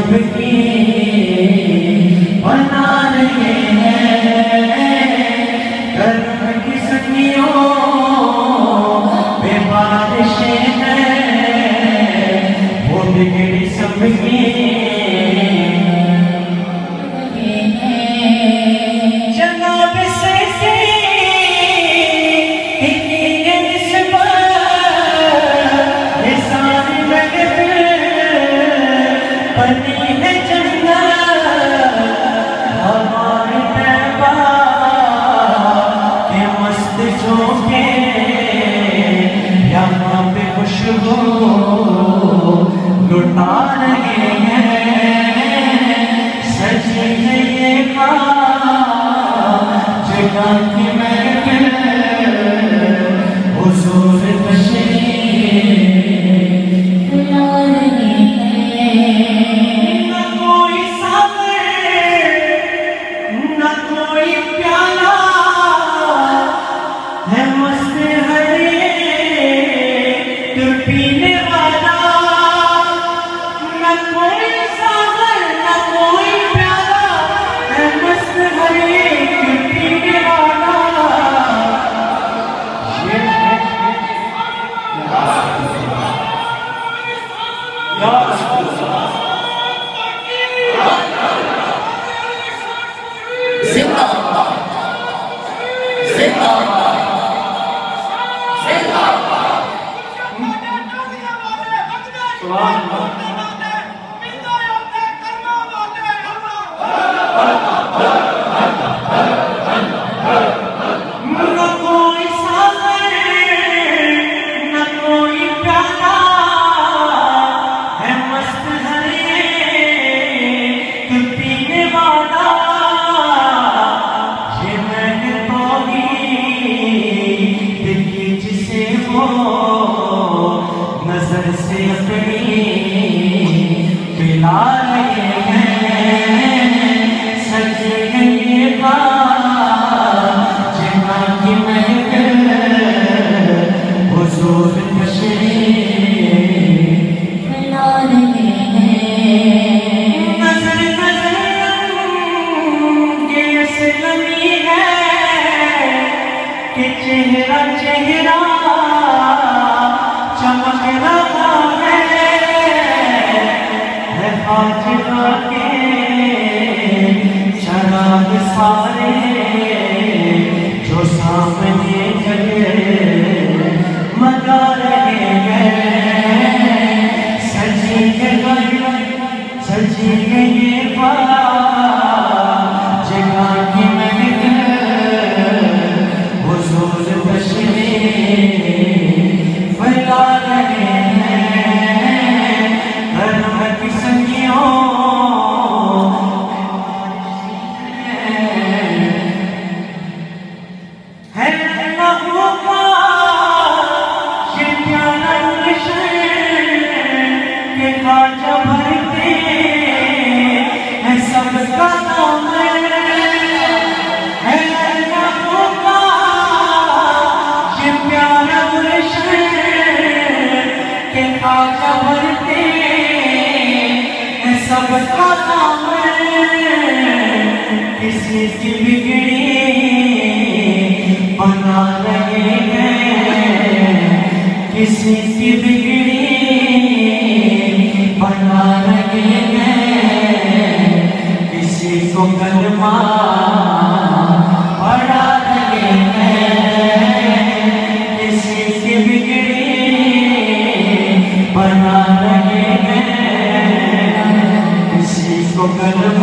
सबकी बना रहे हैं कर्म किसनियों पे बारिशें हैं वो बिगड़ी सबकी Thank you. सच ये का जगा Oh, চেহারা চেহারা চমক রাখা भरते सबका काम किसी की बिगड़ी बना रहे हैं। किसी को कदम